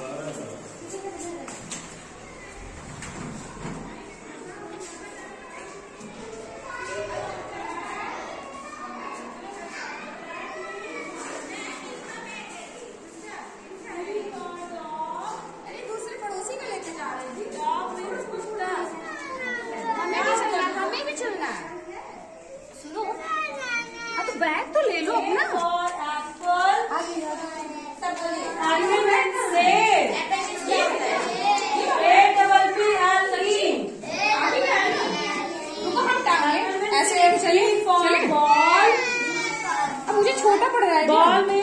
बारह है बॉल में